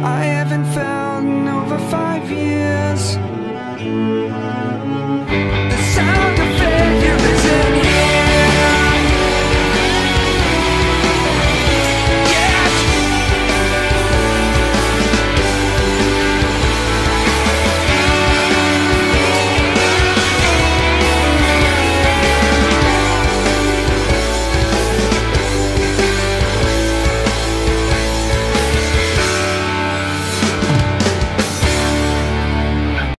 I